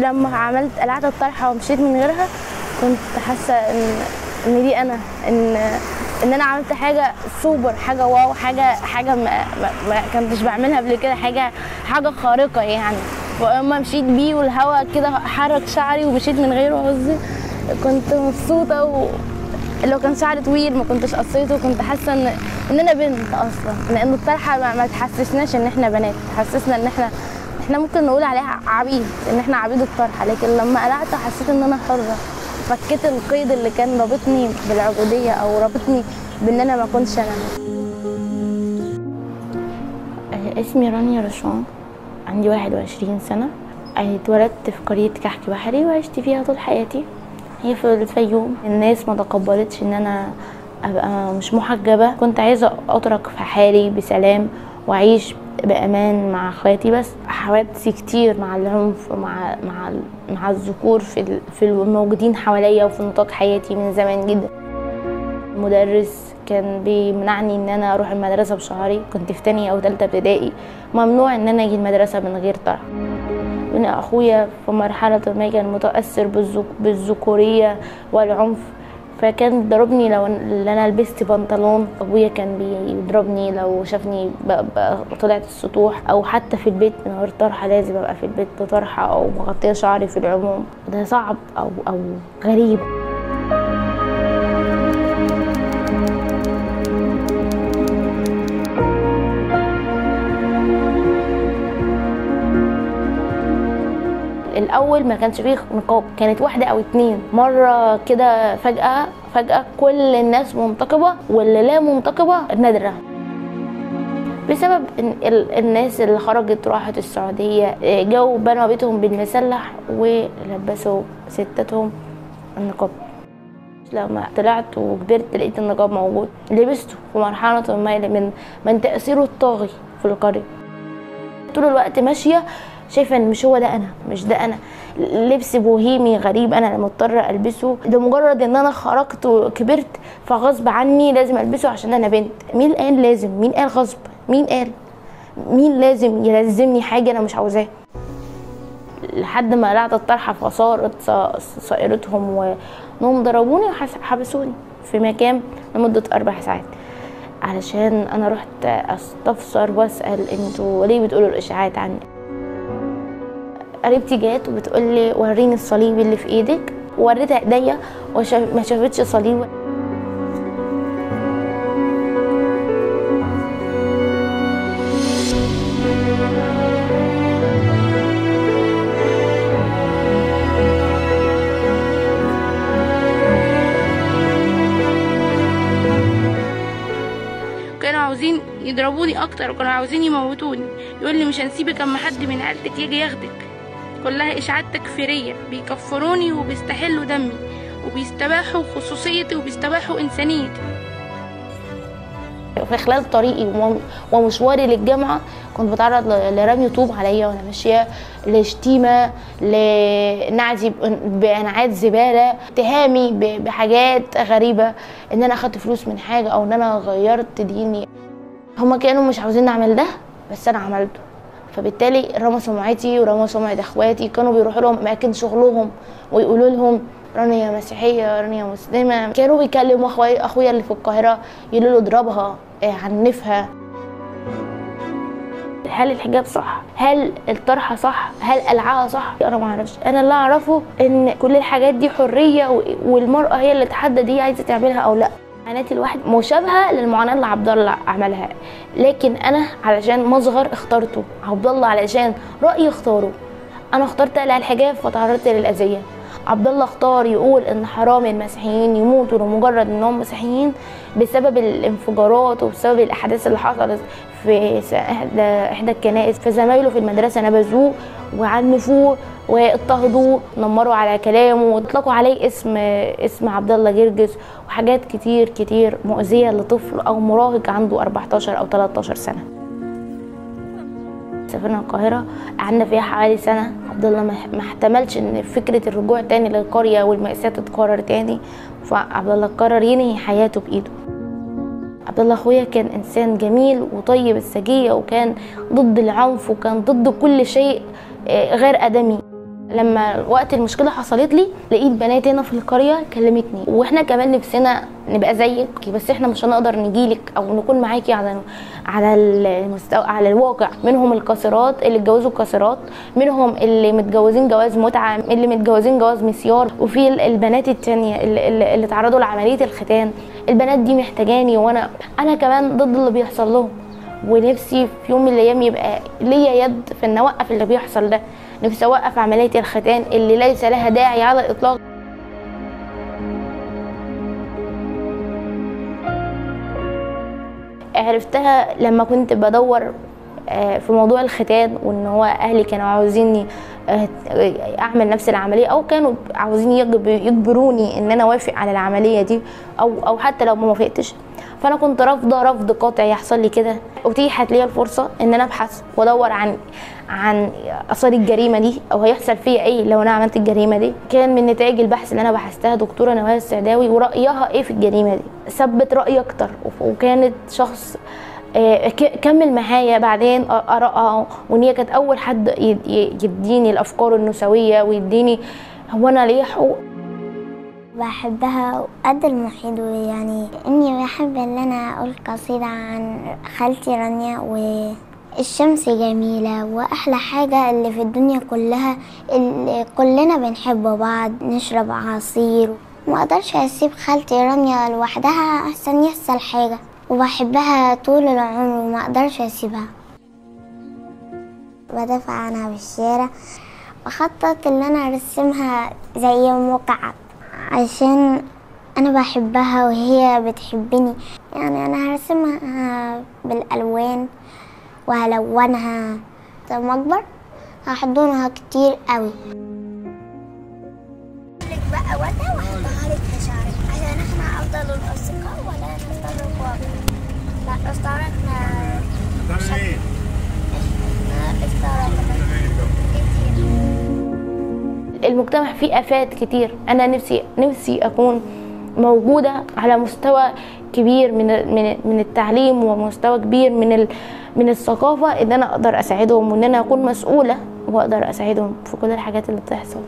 لما عملت قلعت الطرحة ومشيت من غيرها كنت حاسة ان إن دي أنا ان إن أنا عملت حاجة سوبر حاجة واو حاجة حاجة ما, ما, كنتش بعملها قبل كده حاجة حاجة خارقة يعني. ولما مشيت بيه والهوا كده حرك شعري ومشيت من غيره قصدي كنت مبسوطة و لو كان شعري طويل ما كنتش قصيته كنت حاسة ان إن أنا بنت أصلا لأن الطرحة ما, ما تحسسناش إن إحنا بنات تحسسنا إن إحنا إحنا ممكن نقول عليها عبيد ان إحنا عبيد الطرحة لكن لما قلعت حسيت ان أنا حرة. فكيت القيد اللي كان رابطني بالعبودية أو رابطني بان أنا ما كنتش أنا. اسمي رانيا رشوان عندي 21 سنة. اتولدت في قرية كحك بحري وعشت فيها طول حياتي. هي في الفيوم الناس ما تقبلتش ان أنا ابقى مش محجبة. كنت عايزة اترك في حالي بسلام واعيش بأمان مع إخواتي بس حوادثي كتير مع العنف مع مع مع الذكور في في الموجودين حواليا وفي نطاق حياتي من زمان جدا. المدرس كان بيمنعني إن أنا أروح المدرسة بشهري كنت في تانية أو تالتة ابتدائي. ممنوع إن أنا أجي المدرسة من غير طرح. من أخويا في مرحلة ما كان متأثر بالذك- بالذكورية والعنف. فكان ضربني لو ان أنا لبست بنطلون أبويا كان بيضربني لو شافني طلعت السطوح أو حتى في البيت من غير طرحة لازم أبقى في البيت بطرحة أو مغطية شعري في العموم. ده صعب أو أو غريب. الأول ما كانش فيه نقاب كانت واحدة أو اتنين. مرة كده فجأة فجأة كل الناس منتقبة واللي لا منتقبة نادرة. بسبب الناس اللي خرجت راحت السعودية إيه، جو بنوا بيتهم بالمسلح ولبسوا ستاتهم النقاب. لما طلعت وكبرت لقيت النقاب موجود. لبسته في مرحلة ما من من تأثيره الطاغي في القرية. طول الوقت ماشية شايفة إن مش هو ده أنا مش ده أنا. لبس بوهيمي غريب أنا مضطرة ألبسه. ده مجرد إن أنا خرجت وكبرت فغصب عني لازم ألبسه عشان أنا بنت. مين قال لازم؟ مين قال غصب؟ مين قال؟ مين لازم يلزمني حاجة أنا مش عاوزاها؟ لحد ما قلعت الطرحة فصارت صائرتهم وانهم ضربوني وحبسوني في مكان لمدة أربع ساعات. علشان أنا رحت أستفسر وأسأل إنتوا ليه بتقولوا الإشاعات عني؟ قريبتي جات وبتقول لي وريني الصليب اللي في إيدك. وريتها ايديا وما شافتش صليب. عاوزين يضربوني أكتر وكانوا عاوزين يموتوني. يقول لي مش هنسيبك أما حد من عيلتك يجي ياخدك. كلها إشاعات تكفيرية. بيكفروني وبيستحلوا دمي وبيستباحوا خصوصيتي وبيستباحوا إنسانيتي. في خلال طريقي وم- ومشواري للجامعة كنت بتعرض لرمي طوب عليا وأنا ماشية لشتيمة لنعتي بأنعاد زبالة اتهامي بحاجات غريبة إن أنا أخدت فلوس من حاجة أو إن أنا غيرت ديني. هما كانوا مش عاوزين اعمل ده بس أنا عملته. فبالتالي رموا سمعتي ورموا سمعة إخواتي كانوا بيروحوا لهم أماكن شغلهم ويقولوا لهم رانيا مسيحية رانيا مسلمة كانوا بيكلموا اخويا أخويا اللي في القاهرة يقولوا له اضربها إيه، عنفها هل الحجاب صح؟ هل الطرحة صح؟ هل قلعها صح؟ أنا ما أعرفش أنا اللي أعرفه إن كل الحاجات دي حرية و- والمرأة هي اللي تحدد هي عايزة تعملها أو لأ معاناة الواحد مشابهة للمعاناة اللي عبد الله عملها. لكن أنا علشان مصغر اخترته عبد الله علشان رأيي اختاره. أنا اخترت اقلع الحجاب فتعرضت للأذية. عبد الله اختار يقول إن حرام المسيحيين يموتوا لمجرد إنهم مسيحيين بسبب الانفجارات وبسبب الأحداث اللي حصلت في احدى إحدى الكنائس فزمايله في المدرسة نبذوه وعنفوه واضطهدوه نمروا على كلامه واطلقوا عليه اسم اسم عبد الله جرجس وحاجات كتير كتير مؤذية لطفل أو مراهق عنده 14 أو 13 سنة. سافرنا القاهرة قعدنا فيها حوالي سنة. عبد الله ما احتملش إن فكرة الرجوع تاني للقرية والمأساة تتكرر تاني. فعبد الله قرر ينهي حياته بإيده. عبد الله أخويا كان إنسان جميل وطيب السجية وكان ضد العنف وكان ضد كل شيء آه، غير آدمي. لما وقت المشكلة حصلت لي لقيت بنات هنا في القرية كلمتني. وإحنا كمان نفسنا نبقى زيك بس إحنا مش هنقدر نجيلك أو نكون معاكي على على المستوى على الواقع. منهم القاصرات اللي اتجوزوا قاصرات منهم اللي متجوزين جواز متعة اللي متجوزين جواز مسيار. وفي ال- البنات التانية اللي اتعرضوا لعملية الختان. البنات دي محتاجاني وأنا أنا كمان ضد اللي بيحصل لهم. ونفسي في يوم من الأيام يبقى ليا يد في إن أوقف اللي بيحصل ده. نفسي أوقف عملية الختان اللي ليس لها داعي على الإطلاق. عرفتها لما كنت بدور آه، في موضوع الختان وإن هو أهلي كانوا عاوزيني آه، أعمل نفس العملية أو كانوا عاوزين يجب- يجبروني إن أنا أوافق على العملية دي أو أو حتى لو ما وافقتش. فأنا كنت رافضة رفض قاطع يحصل لي كده. اتيحت لي الفرصة إن أنا أبحث وأدور عن عن أثار الجريمة دي أو هيحصل فيا إيه لو أنا عملت الجريمة دي. كان من نتائج البحث اللي أنا بحثتها دكتورة نوال السعداوي ورأيها إيه في الجريمة دي. ثبت رأيي أكتر وكانت شخص آه، كمل معايا بعدين ارائها وإن هي كانت أول حد يديني الأفكار النسوية ويديني هو أنا ليا حقوق بحبها قد المحيط يعني إني بحب إن أنا أقول قصيدة عن خالتي رانيا والشمس جميلة وأحلى حاجة اللي في الدنيا كلها اللي كلنا بنحب بعض نشرب عصير. ما أقدرش أسيب خالتي رانيا لوحدها أحسن يحصل حاجة. وبحبها طول العمر وما أقدرش أسيبها. بدافع عنها في الشارع بخطط إن أنا أرسمها زي مكعب عشان أنا بحبها وهي بتحبني. يعني أنا هرسمها بالألوان وهلونها. لما أكبر؟ هحضنها كتير قوي. لك بقى وردة واحطها لك في شعرك. عشان إحنا أفضل الأصدقاء ولا نفترق لا افترقنا هتعمل المجتمع فيه آفات كتير. أنا نفسي نفسي أكون موجودة على مستوى كبير من من من التعليم ومستوى كبير من ال من الثقافة إن أنا أقدر أساعدهم وإن أنا أكون مسؤولة وأقدر أساعدهم في كل الحاجات اللي بتحصل.